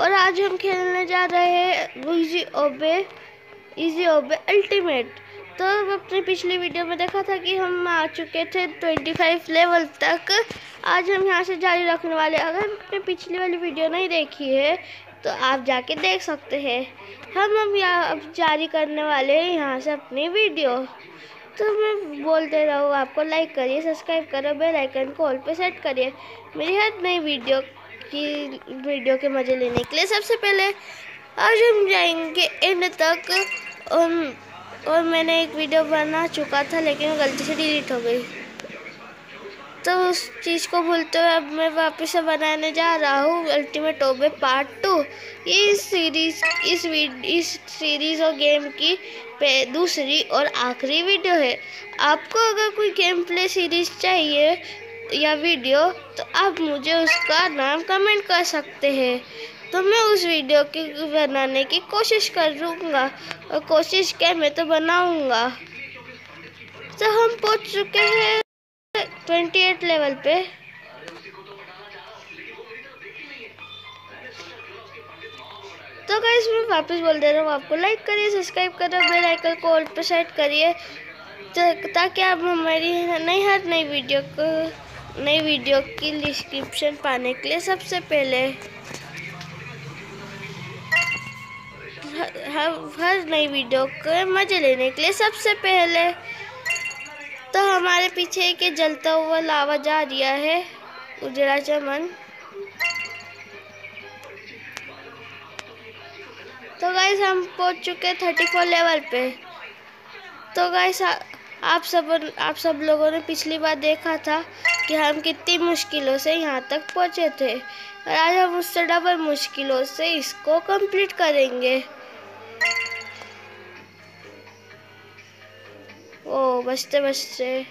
और आज हम खेलने जा रहे हैं इजी ओबे इजी ओबे अल्टीमेट तो अपने पिछली वीडियो में देखा था कि हम आ चुके थे 25 लेवल तक। आज हम यहाँ से जारी रखने वाले, अगर आपने पिछली वाली वीडियो नहीं देखी है तो आप जाके देख सकते हैं। हम अब यहाँ, अब जारी करने वाले हैं यहाँ से अपनी वीडियो तो मैं बोलते रहूँ आपको लाइक करिए सब्सक्राइब करो बेल आइकन को ऑल पे सेट करिए। मेरी हर नई वीडियो की वीडियो के मज़े लेने के लिए सबसे पहले आज हम जाएँगे एंड तक और, और मैंने एक वीडियो बना चुका था लेकिन गलती से डिलीट हो गई। तो उस चीज़ को भूलते हुए अब मैं वापस से बनाने जा रहा हूँ अल्टीमेट ओबे पार्ट टू ये इस सीरीज़ इस इस सीरीज़ और गेम की दूसरी और आखिरी वीडियो है। आपको अगर कोई गेम प्ले सीरीज़ चाहिए या वीडियो तो आप मुझे उसका नाम कमेंट कर सकते हैं। तो मैं उस वीडियो की बनाने की कोशिश करूँगा और कोशिश क्या मैं तो बनाऊँगा। तो हम पहुँच चुके हैं ट्वेंटी एट लेवल पे। तो गाइस मैं वापस बोल दे रहा हूँ, आपको लाइक करिए सब्सक्राइब करो बेल आइकन को ऑल पे सेट करिए ताकि आप हमारी नई हर नई वीडियो को नई वीडियो की डिस्क्रिप्शन पाने के लिए सबसे पहले हर हर नई वीडियो के मज़े लेने के लिए सबसे पहले तो हमारे पीछे के जलता हुआ लावा जा रहा है, उजड़ा चमन। तो गाइस हम पहुँच चुके थर्टी फोर लेवल पे। तो गाइस आप सब आप सब लोगों ने पिछली बार देखा था कि हम कितनी मुश्किलों से यहाँ तक पहुँचे थे और आज हम उससे डबल मुश्किलों से इसको कंप्लीट करेंगे। ओ बचते बचते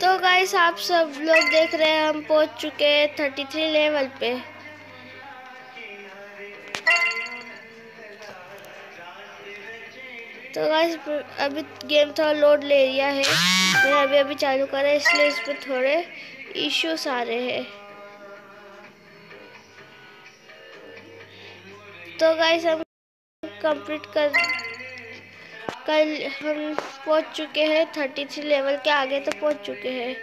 तो गाइस आप सब लोग देख रहे हैं, हम पहुँच चुके हैं थर्टी थ्री लेवल पे। तो गाइस अभी गेम थोड़ा लोड ले लिया है। मैंने अभी अभी चालू करा है, इसलिए इस पर थोड़े इश्यूज़ आ रहे हैं। तो गाइस हम कंप्लीट कर कल हम पहुँच चुके हैं थर्टी थ्री लेवल के आगे तो पहुँच चुके हैं।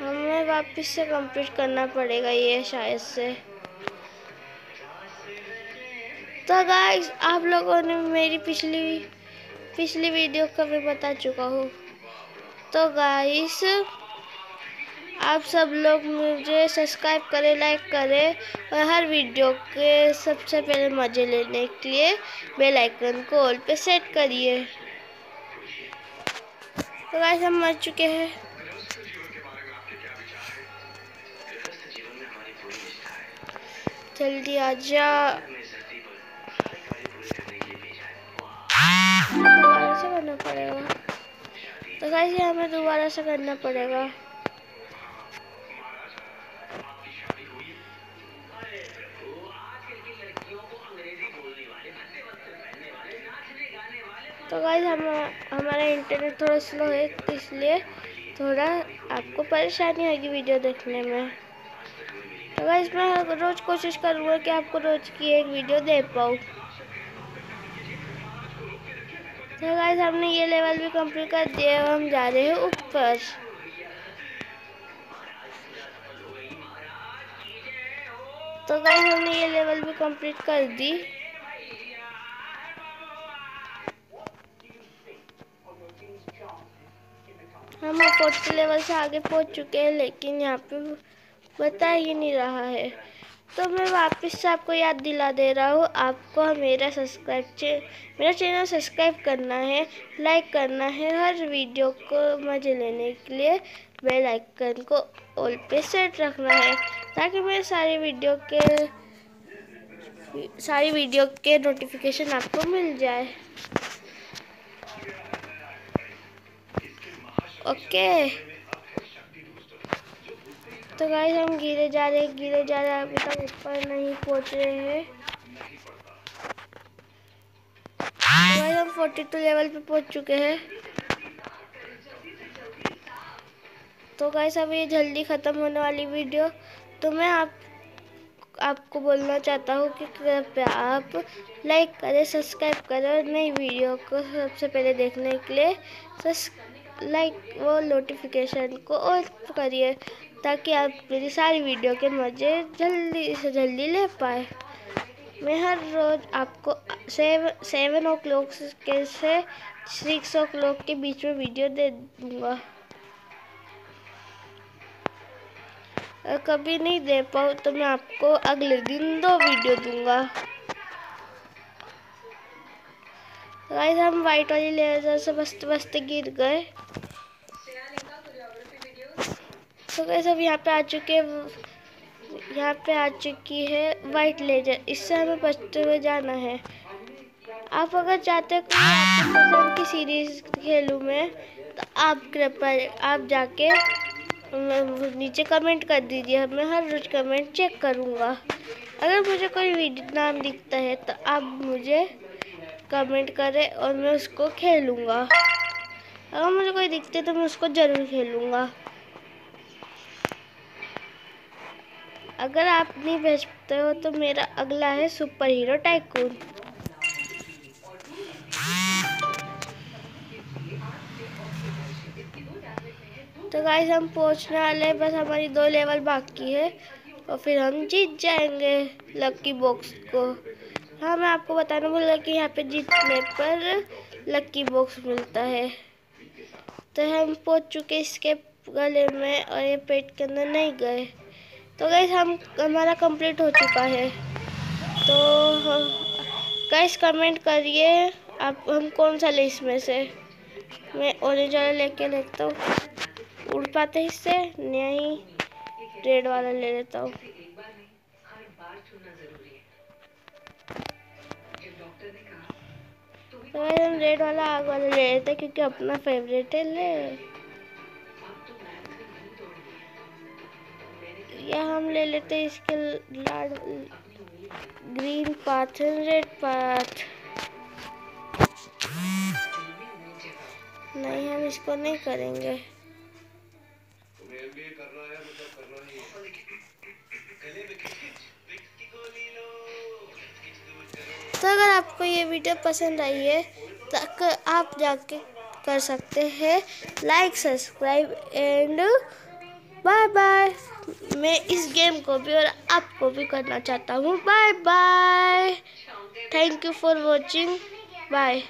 हमें वापस से कंप्लीट करना पड़ेगा ये शायद से। तो गाइस आप लोगों ने मेरी पिछली पिछली वीडियो का भी बता चुका हूँ। तो गाइस आप सब लोग मुझे सब्सक्राइब करें लाइक करें और हर वीडियो के सबसे पहले मज़े लेने के लिए बेल आइकन को ऑल पे सेट करिए। तो गाइस हम मर चुके हैं। जल्दी आ जा। करना पड़ेगा। तो गाइस हमें दोबारा से करना पड़ेगा। तो गाइज़ हम, हमारा इंटरनेट थोड़ा स्लो है, इसलिए थोड़ा आपको परेशानी होगी वीडियो देखने में। तो गाइज़ मैं रोज़ कोशिश करूँगा कि आपको रोज़ की एक वीडियो दे पाऊँ। तो गाइज़ हमने ये लेवल भी कंप्लीट कर दिया हम जा रहे हैं ऊपर। तो गाइज़ हमने ये लेवल भी कंप्लीट कर दी। हम फोर्थ लेवल से आगे पहुँच चुके हैं, लेकिन यहाँ पे बता ही नहीं रहा है। तो मैं वापस से आपको याद दिला दे रहा हूँ, आपको मेरा सब्सक्राइब मेरा चैनल सब्सक्राइब करना है लाइक करना है हर वीडियो को मज़े लेने के लिए बेल आइकन को ऑल पे सेट रखना है, ताकि मेरे सारी वीडियो के, सारी वीडियो के नोटिफिकेशन आपको मिल जाए। ओके तो गाइस हम गिरे जा रहे हैं, गिरे जा रहे हैं, अभी तक ऊपर नहीं पहुँच रहे हैं। तो हम फोर्टी टू लेवल पे पहुँच चुके हैं। तो गाइस अब ये जल्दी ख़त्म होने वाली वीडियो तो मैं आप, आपको बोलना चाहता हूँ कि कृपया आप लाइक करें सब्सक्राइब करें और नई वीडियो को सबसे पहले देखने के लिए। लाइक वो नोटिफिकेशन को ऑन करिए, ताकि आप मेरी सारी वीडियो के मज़े जल्दी से जल्दी ले पाए। मैं हर रोज़ आपको सेवन सेवन ओ क्लॉक के से सिक्स ओ क्लॉक के बीच में वीडियो दे दूँगा। कभी नहीं दे पाऊँ तो मैं आपको अगले दिन दो वीडियो दूँगा। गाइस हम वाइट वाली लेजर से बसते बसते गिर गए। तो गाइस अब यहाँ पे आ चुके यहाँ पे आ चुकी है वाइट लेजर इससे हमें बचते हुए जाना है। आप अगर चाहते हो कि की सीरीज़ खेलूँ मैं तो आप कृपया, आप जाके नीचे कमेंट कर दीजिए। मैं हर रोज़ कमेंट चेक करूँगा। अगर मुझे कोई वीडियो नाम दिखता है तो आप मुझे कमेंट करें और मैं उसको खेलूँगा। अगर मुझे कोई दिखते तो मैं उसको ज़रूर खेलूँगा। अगर आप नहीं भेजते हो तो मेरा अगला है सुपर हीरो टाइकून तो गाइस हम पहुँचने वाले हैं, बस हमारी दो लेवल बाकी है और फिर हम जीत जाएँगे लक्की बॉक्स को। हाँ मैं आपको बताना भूल कि यहाँ पे जीतने पर लक्की बॉक्स मिलता है। तो हम पहुँच चुके इसके गले में और ये पेट के अंदर नहीं गए। तो गैस हम, हमारा कंप्लीट हो चुका है। तो गैस कमेंट करिए आप, हम कौन सा ले इसमें से? मैं ऑरेंज वाला लेके देखता हूँ। उड़ पाते इससे? नहीं रेड वाला ले लेता हूँ। तो हम रेड वाला आग वाला ले लेते क्योंकि अपना फेवरेट है ले। या हम ले लेते इसके लाड ग्रीन पाथ रेड पाथ नहीं, हम इसको नहीं करेंगे। तो अगर आपको ये वीडियो पसंद आई है तो आप जाके कर सकते हैं। Like subscribe and bye bye मैं इस गेम को भी और आपको भी करना चाहता हूँ। Bye bye thank you for watching bye